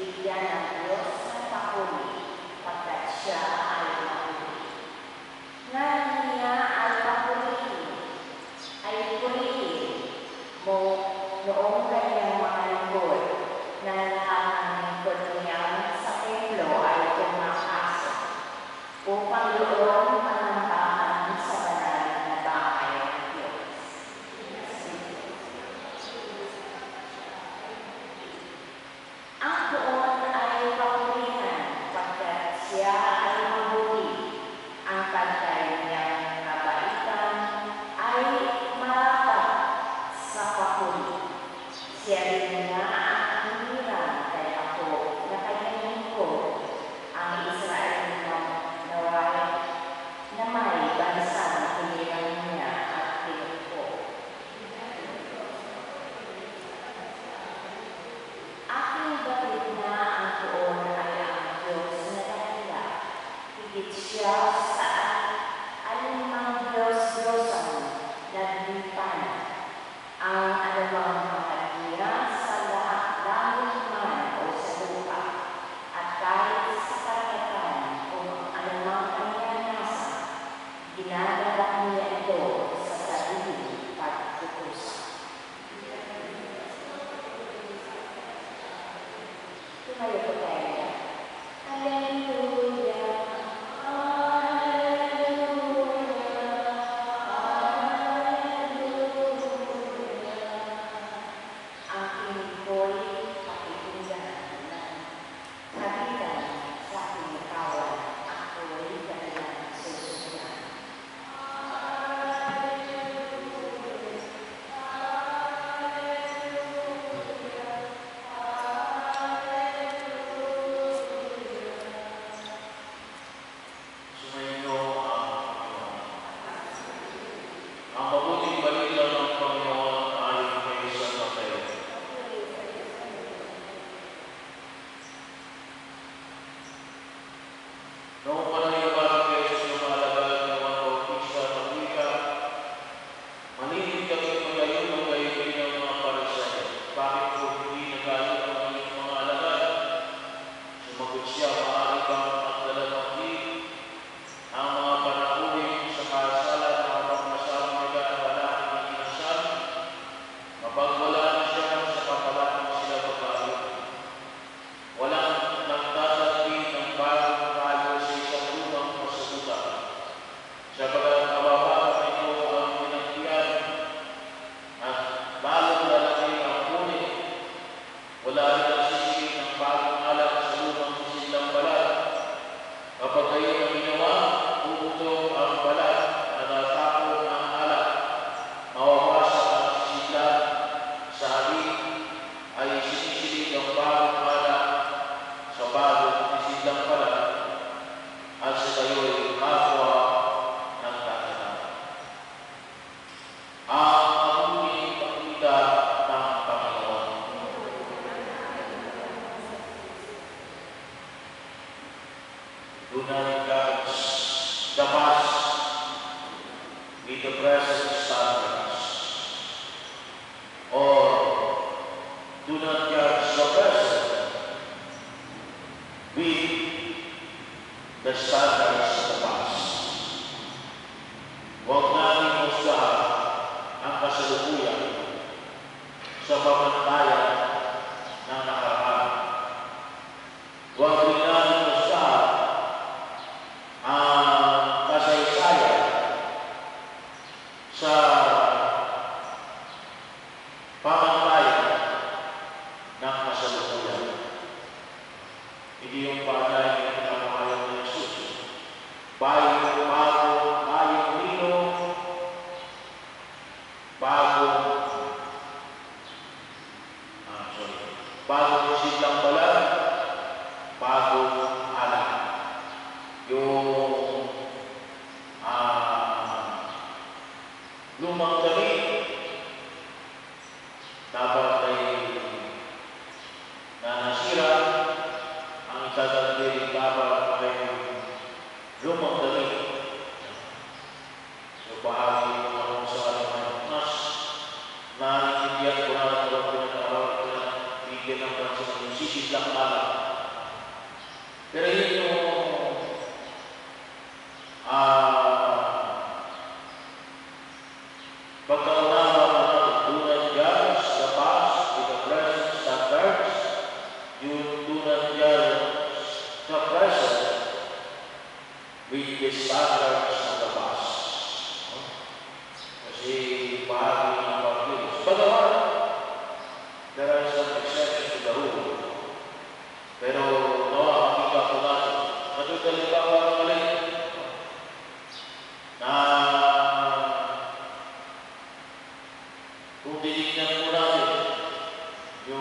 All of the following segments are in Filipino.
Bigyan ang Diyos ng papuri pagkat siya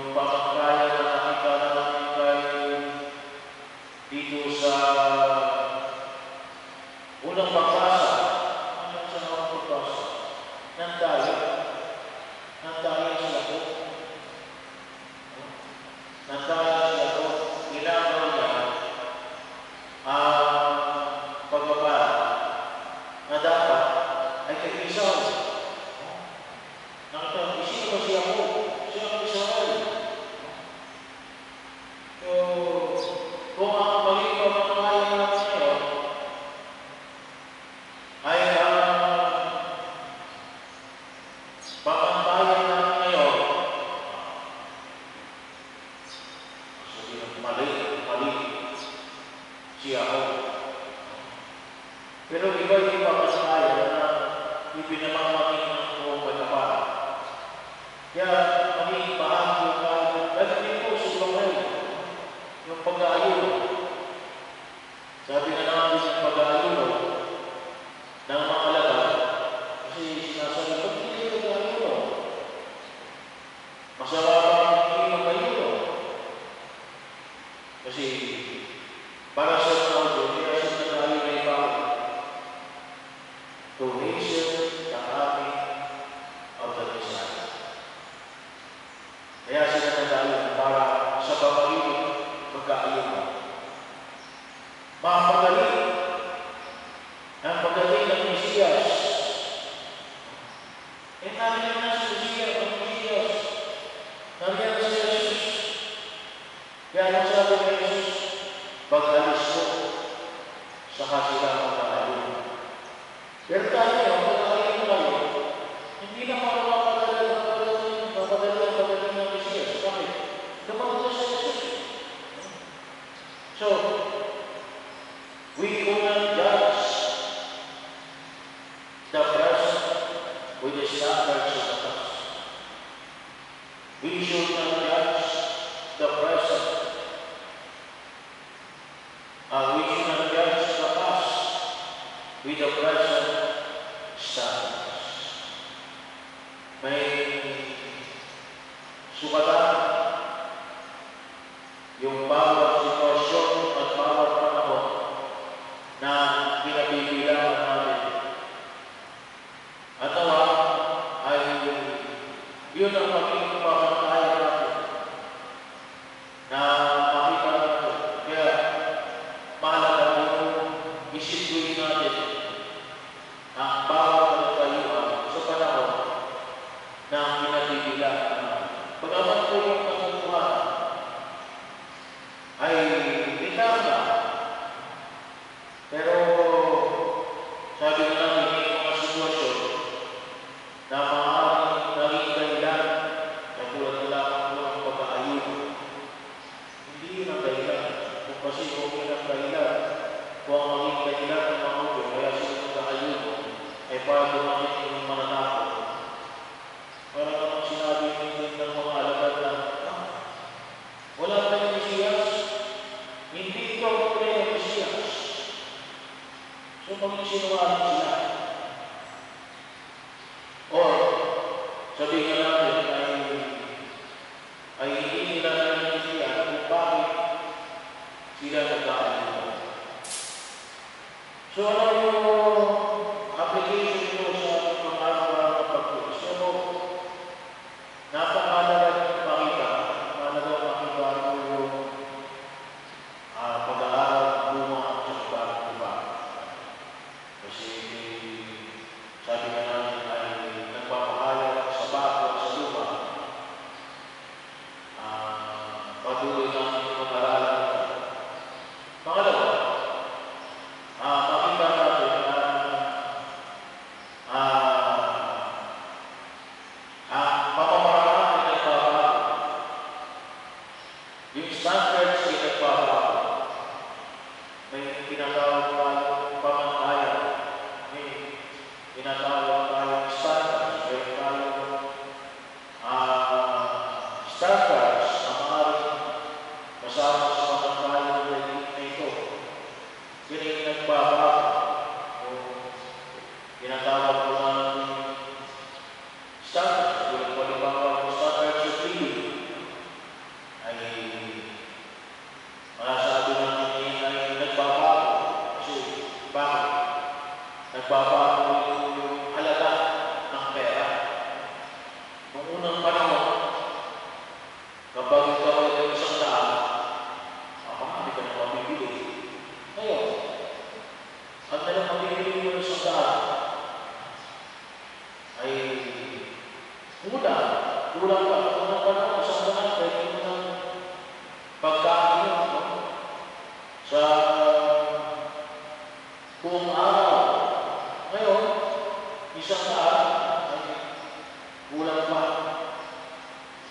We'll. number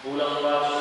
pulanglah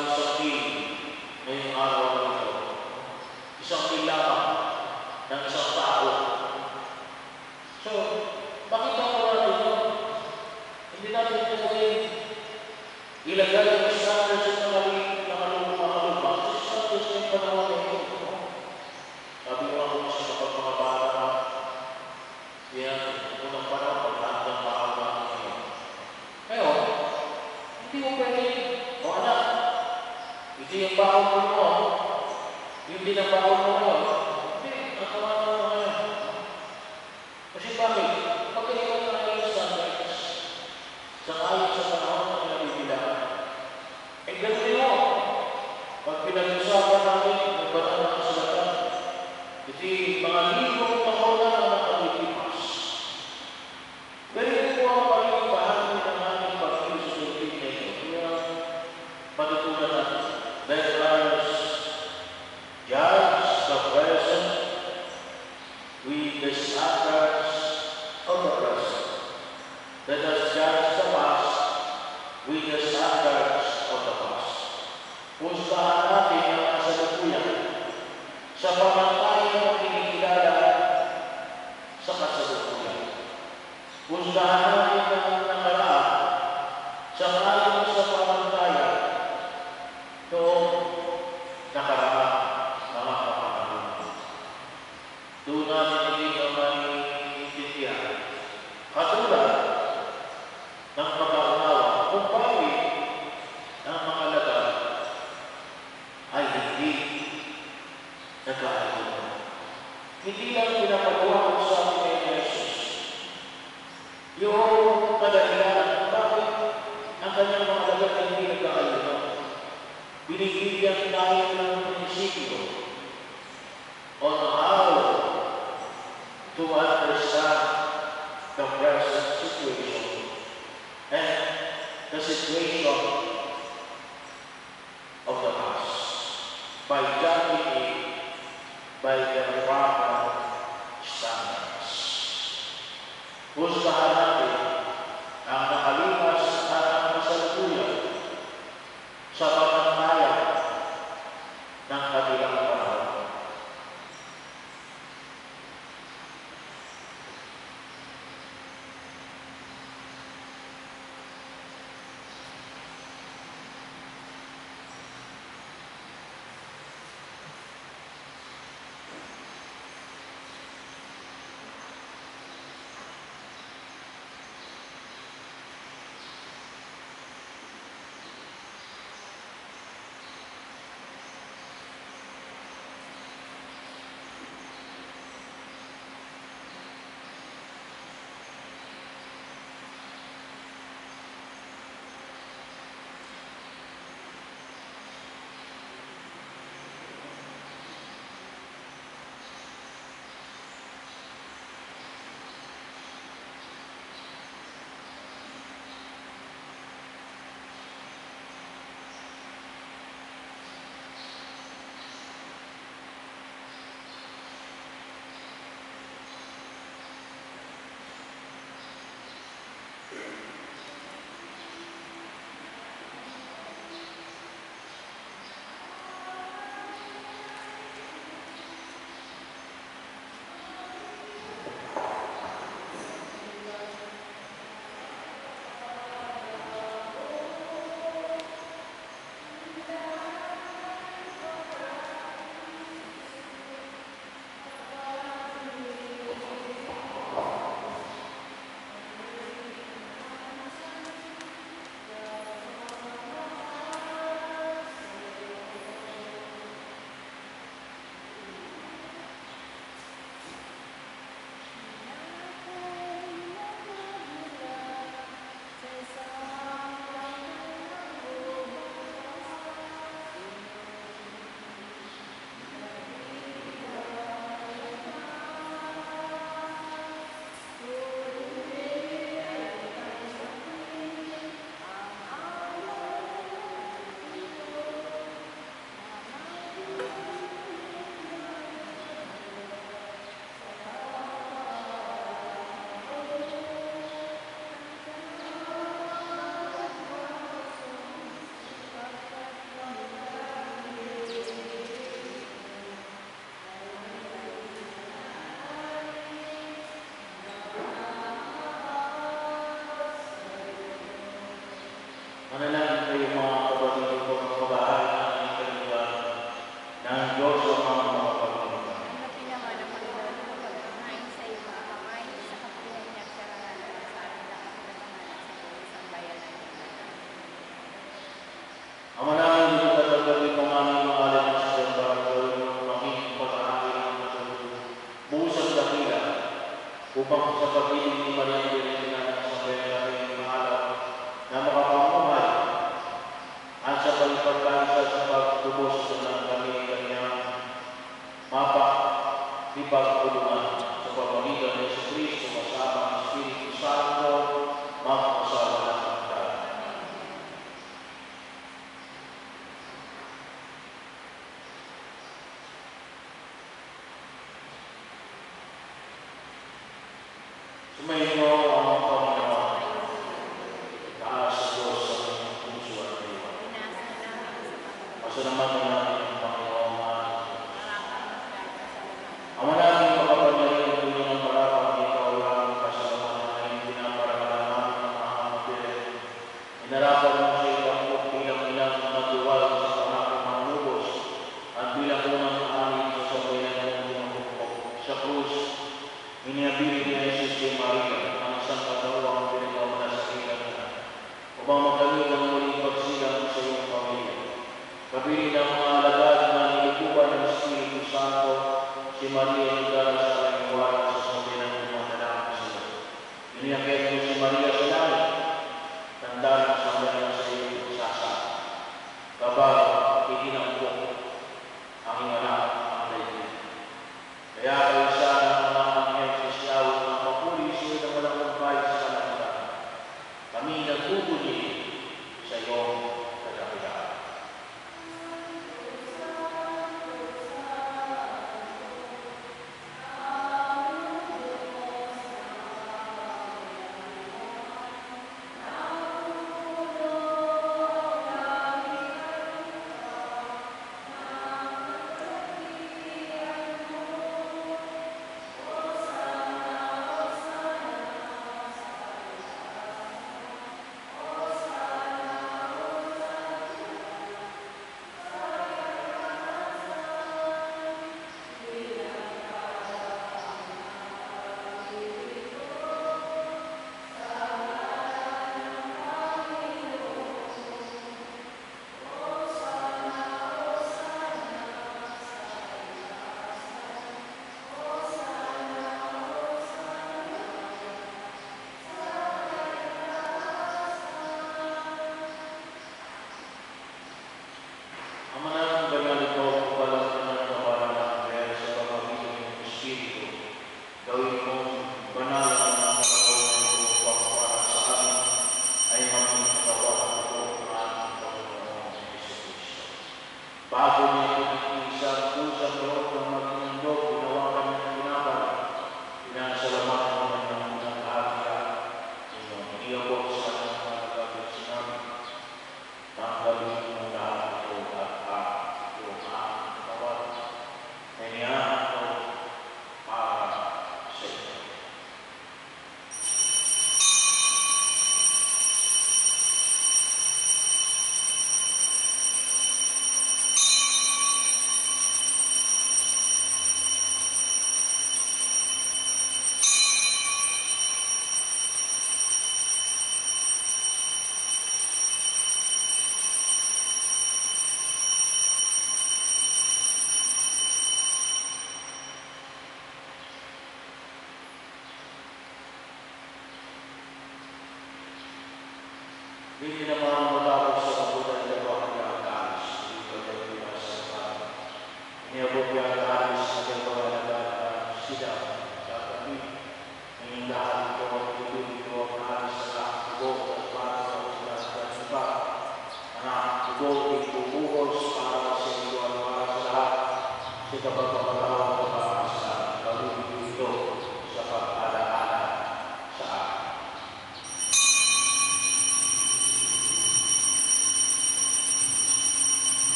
Yeah.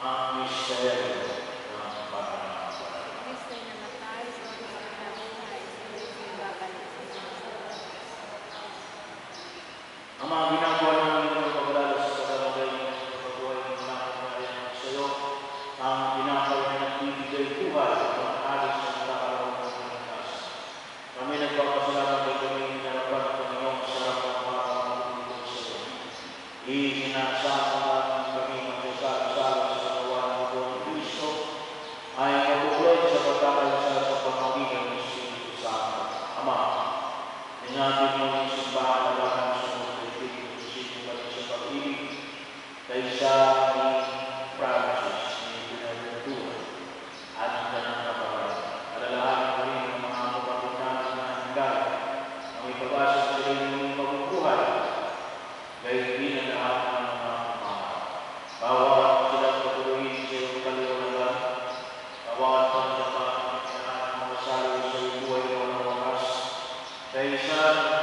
Um, كيف